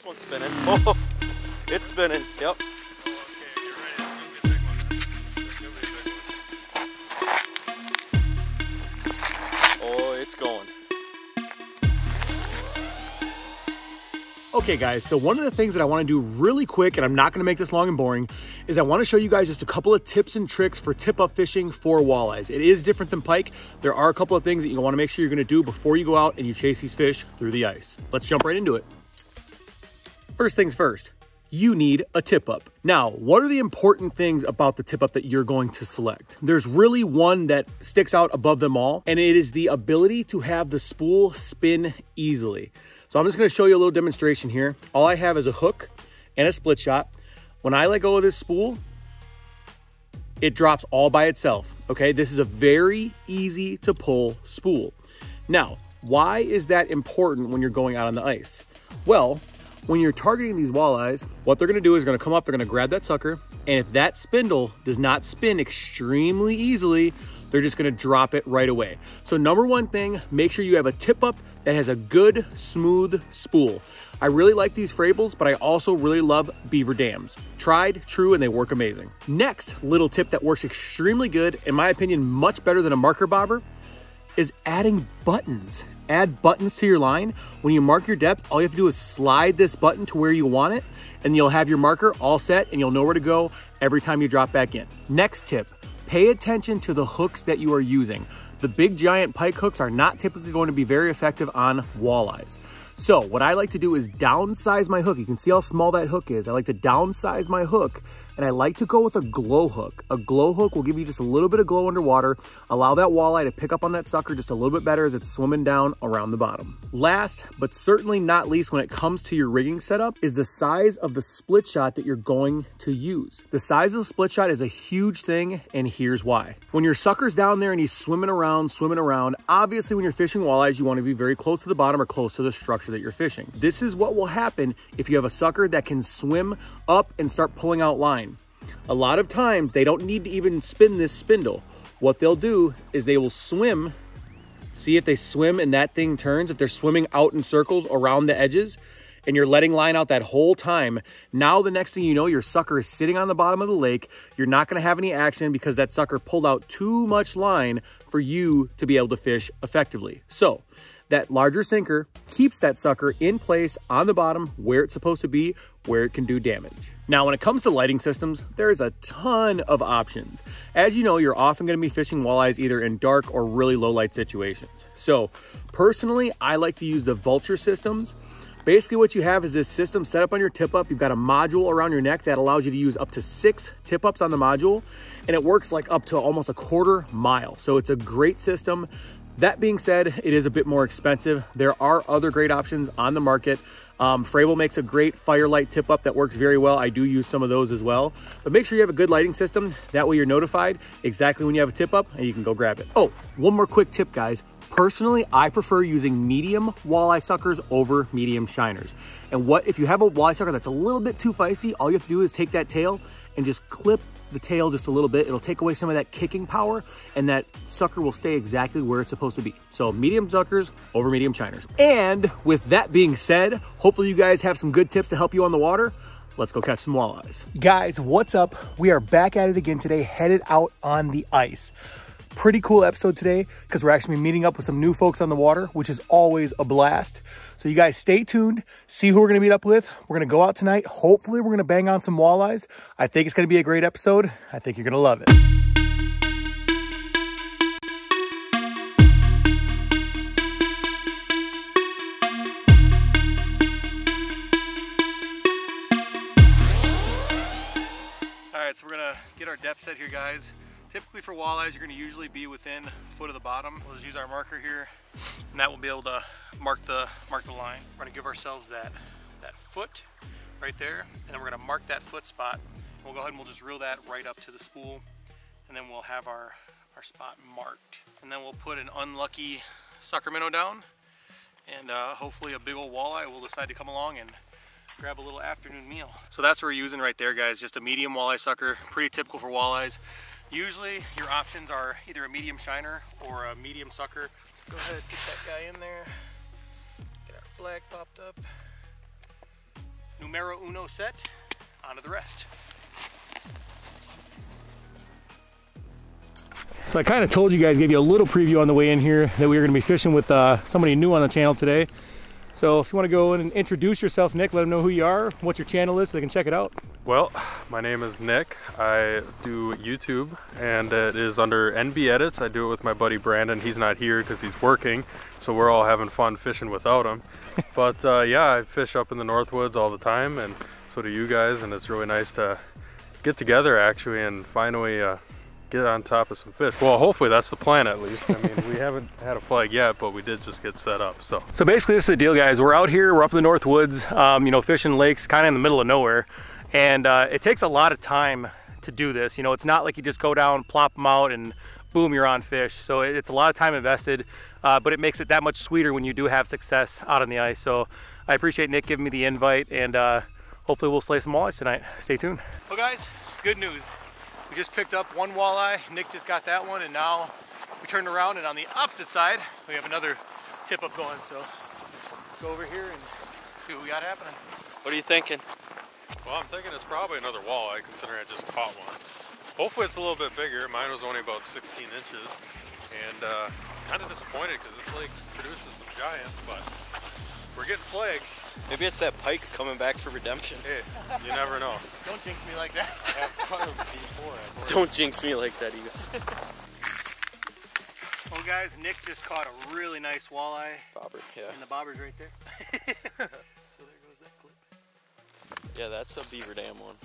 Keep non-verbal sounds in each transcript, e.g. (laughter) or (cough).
this one's spinning. (laughs) Oh, it's spinning. Yep. Oh, it's going. Okay guys, so one of the things that I wanna do really quick, and I'm not gonna make this long and boring, is I wanna show you guys just a couple of tips and tricks for tip-up fishing for walleyes. It is different than pike. There are a couple of things that you wanna make sure you're gonna do before you go out and you chase these fish through the ice. Let's jump right into it. First things first, you need a tip up. Now, what are the important things about the tip up that you're going to select? There's really one that sticks out above them all, and it is the ability to have the spool spin easily. So I'm just gonna show you a little demonstration here. All I have is a hook and a split shot. When I let go of this spool, it drops all by itself, okay? This is a very easy to pull spool. Now, why is that important when you're going out on the ice? Well, when you're targeting these walleyes, what they're gonna do is gonna come up, they're gonna grab that sucker, and if that spindle does not spin extremely easily, they're just gonna drop it right away. So number one thing, make sure you have a tip up that has a good, smooth spool. I really like these Frabills, but I also really love Beaver Dams. Tried, true, and they work amazing. Next little tip that works extremely good, in my opinion, much better than a marker bobber, is adding buttons. Add buttons to your line. When you mark your depth, all you have to do is slide this button to where you want it, and you'll have your marker all set, and you'll know where to go every time you drop back in. Next tip, pay attention to the hooks that you are using. The big giant pike hooks are not typically going to be very effective on walleyes. So what I like to do is downsize my hook. You can see how small that hook is. I like to downsize my hook and I like to go with a glow hook. A glow hook will give you just a little bit of glow underwater, allow that walleye to pick up on that sucker just a little bit better as it's swimming down around the bottom. Last, but certainly not least when it comes to your rigging setup is the size of the split shot that you're going to use. The size of the split shot is a huge thing and here's why. When your sucker's down there and he's swimming around, swimming around, obviously when you're fishing walleyes, you want to be very close to the bottom or close to the structure that you're fishing. This is what will happen if you have a sucker that can swim up and start pulling out line. A lot of times they don't need to even spin this spindle. What they'll do is they will swim, see if they swim and that thing turns, if they're swimming out in circles around the edges, and you're letting line out that whole time. Now the next thing you know, your sucker is sitting on the bottom of the lake. You're not gonna have any action because that sucker pulled out too much line for you to be able to fish effectively. So that larger sinker keeps that sucker in place on the bottom where it's supposed to be, where it can do damage. Now, when it comes to lighting systems, there is a ton of options. As you know, you're often gonna be fishing walleyes either in dark or really low light situations. So personally, I like to use the Vulture systems. Basically what you have is this system set up on your tip up. You've got a module around your neck that allows you to use up to six tip ups on the module and it works like up to almost a quarter mile. So it's a great system. That being said, it is a bit more expensive. There are other great options on the market. Um, Frabill makes a great firelight tip up that works very well. I do use some of those as well. But make sure you have a good lighting system. That way you're notified exactly when you have a tip up and you can go grab it. Oh, one more quick tip, guys. Personally, I prefer using medium walleye suckers over medium shiners. And what if you have a walleye sucker that's a little bit too feisty, all you have to do is take that tail and just clip the tail just a little bit. It'll take away some of that kicking power and that sucker will stay exactly where it's supposed to be. So medium suckers over medium shiners. And with that being said, hopefully you guys have some good tips to help you on the water. Let's go catch some walleyes. Guys, what's up? We are back at it again today, headed out on the ice pretty cool episode today because we're actually meeting up with some new folks on the water, which is always a blast. So you guys stay tuned, see who we're going to meet up with. We're going to go out tonight. Hopefully we're going to bang on some walleyes. I think it's going to be a great episode. I think you're going to love it. All right, so we're gonna get our depth set here, guys. Typically for walleyes, you're gonna usually be within foot of the bottom. We'll just use our marker here, and that will be able to mark the mark the line. We're gonna give ourselves that, that foot right there, and then we're gonna mark that foot spot. We'll go ahead and we'll just reel that right up to the spool, and then we'll have our, our spot marked. And then we'll put an unlucky sucker minnow down, and uh, hopefully a big old walleye will decide to come along and grab a little afternoon meal. So that's what we're using right there, guys. Just a medium walleye sucker, pretty typical for walleyes. Usually your options are either a medium shiner or a medium sucker. Go ahead, get that guy in there. Get our flag popped up. numero uno set, onto the rest. So I kind of told you guys, gave you a little preview on the way in here that we were going to be fishing with uh, somebody new on the channel today. So if you want to go in and introduce yourself, Nick, let them know who you are, what your channel is, so they can check it out. Well, (sighs) my name is Nick. I do YouTube and it is under NB Edits. I do it with my buddy Brandon. He's not here because he's working, so we're all having fun fishing without him. (laughs) but uh, yeah, I fish up in the Northwoods all the time and so do you guys and it's really nice to get together actually and finally uh, get on top of some fish. Well, hopefully that's the plan at least. I mean, we (laughs) haven't had a flag yet, but we did just get set up, so. So basically this is the deal, guys. We're out here, we're up in the North Woods, um, you know, fishing lakes, kind of in the middle of nowhere. And uh, it takes a lot of time to do this. You know, it's not like you just go down, plop them out, and boom, you're on fish. So it's a lot of time invested, uh, but it makes it that much sweeter when you do have success out on the ice. So I appreciate Nick giving me the invite, and uh, hopefully we'll slay some walleyes tonight. Stay tuned. Well guys, good news. We just picked up one walleye. Nick just got that one, and now we turned around, and on the opposite side, we have another tip up going. So go over here and see what we got happening. What are you thinking? Well, I'm thinking it's probably another walleye considering I just caught one. Hopefully it's a little bit bigger. Mine was only about 16 inches. And uh, kind of disappointed because this lake produces some giants, but we're getting flagged. Maybe it's that pike coming back for redemption. Hey, you never know. Don't jinx me like that. Don't jinx me like that, either. (laughs) well, guys, Nick just caught a really nice walleye. Bobber, yeah. And the bobber's right there. (laughs) so there goes that clip. Yeah, that's a beaver dam one.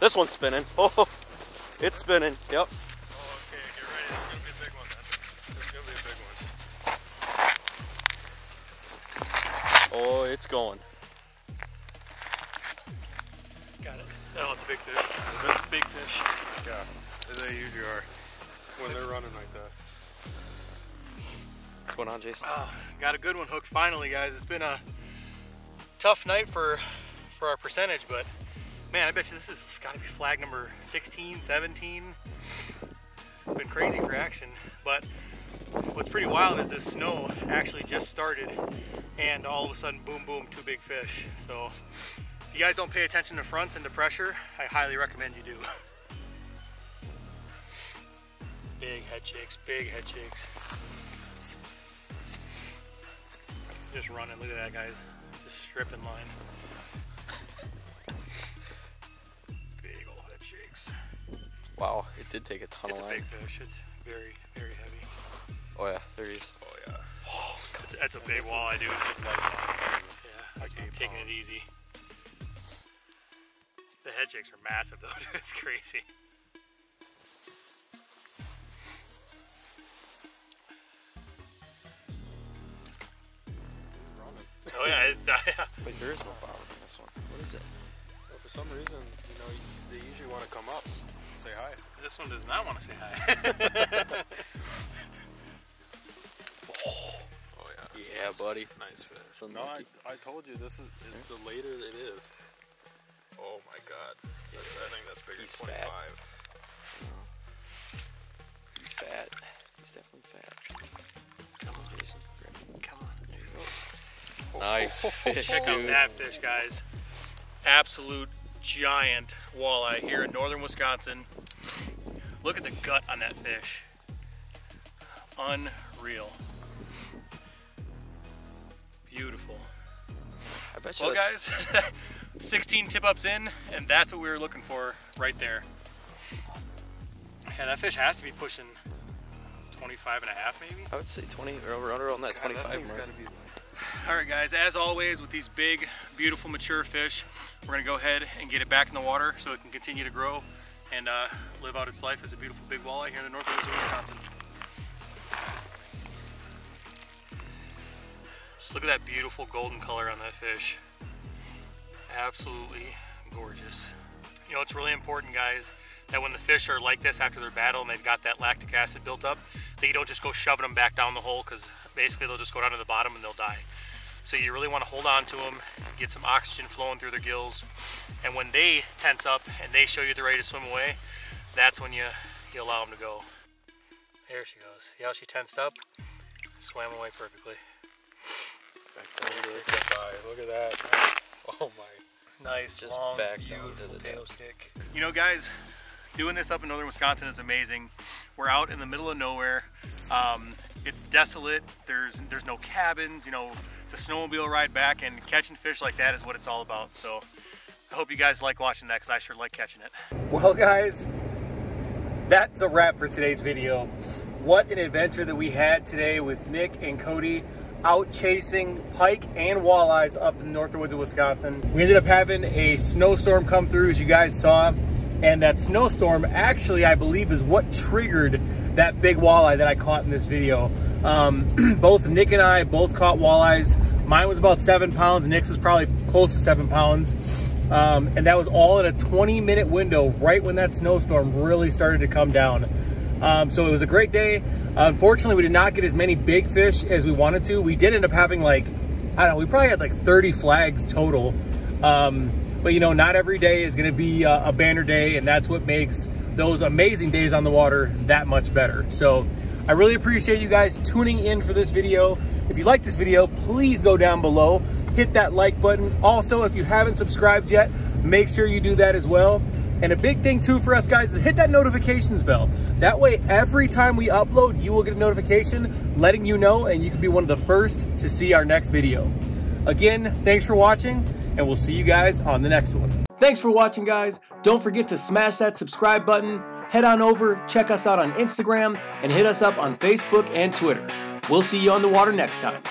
This one's spinning. (laughs) Oh, it's spinning. Yep. It's going. Got it. Oh, it's a big fish. It's a big fish. Yeah, they usually are when they're running like that. What's going on, Jason? Uh, got a good one hooked finally, guys. It's been a tough night for for our percentage, but man, I bet you this has got to be flag number 16, 17. It's been crazy for action, but what's pretty wild is this snow actually just started and all of a sudden boom boom two big fish. So if you guys don't pay attention to fronts and to pressure I highly recommend you do. Big head shakes big head shakes. Just running look at that guys. Just stripping line. Big old head shakes. Wow it did take a ton it's of line. It's a big fish. It's very very Oh yeah, there he is. Oh yeah. (sighs) Oh, That's, that's a big wall. walleye, dude. Yeah, like I'm taking it easy. The head shakes are massive though. (laughs) it's crazy. Oh yeah, it's, uh, (laughs) yeah. Wait, there is no bottom in this one. What is it? Well, for some reason, you know, they usually want to come up, say hi. This one does not want to say hi. (laughs) yeah. nice. buddy. Nice fish. From No, I, I told you this is, is the later it is. Oh my god. That's, I think that's bigger He's than fat. 25. He's fat. He's definitely fat. Come on, Jason. Come on. There you go. Nice (laughs) fish, Check out that fish, guys. Absolute giant walleye here in northern Wisconsin. Look at the gut on that fish. Unreal. Beautiful. I bet you Well, guys, (laughs) 16 tip ups in, and that's what we were looking for right there. Yeah, that fish has to be pushing 25 and a half, maybe. I would say 20 or over under on that 25 mark. All right, guys, as always with these big, beautiful, mature fish, we're gonna go ahead and get it back in the water so it can continue to grow and uh, live out its life as a beautiful big walleye here in the north woods of Wisconsin. Look at that beautiful golden color on that fish. Absolutely gorgeous. You know, it's really important, guys, that when the fish are like this after their battle and they've got that lactic acid built up, that you don't just go shoving them back down the hole because basically they'll just go down to the bottom and they'll die. So you really want to hold on to them, get some oxygen flowing through their gills, and when they tense up and they show you they're ready to swim away, that's when you, you allow them to go. There she goes. See how she tensed up? Swam away perfectly. Back down to the Goodbye. Look at that. Oh my. Nice, Just long, back down to beautiful the tail depths. stick. You know, guys, doing this up in northern Wisconsin is amazing. We're out in the middle of nowhere. Um, it's desolate. There's there's no cabins. You know, it's a snowmobile ride back, and catching fish like that is what it's all about. So, I hope you guys like watching that because I sure like catching it. Well, guys, that's a wrap for today's video. What an adventure that we had today with Nick and Cody out chasing pike and walleyes up in the northern woods of Wisconsin. We ended up having a snowstorm come through as you guys saw. And that snowstorm actually, I believe, is what triggered that big walleye that I caught in this video. Um, (clears throat) both Nick and I both caught walleyes. Mine was about seven pounds. Nick's was probably close to seven pounds. Um, and that was all in a 20 minute window right when that snowstorm really started to come down. Um, so it was a great day. unfortunately, we did not get as many big fish as we wanted to. We did end up having like, I don't know, we probably had like 30 flags total. Um, but you know, not every day is gonna be a, a banner day and that's what makes those amazing days on the water that much better. So I really appreciate you guys tuning in for this video. If you like this video, please go down below, hit that like button. Also, if you haven't subscribed yet, make sure you do that as well. And a big thing too for us guys is hit that notifications bell. That way, every time we upload, you will get a notification letting you know and you can be one of the first to see our next video. Again, thanks for watching and we'll see you guys on the next one. Thanks for watching guys. Don't forget to smash that subscribe button. Head on over, check us out on Instagram, and hit us up on Facebook and Twitter. We'll see you on the water next time.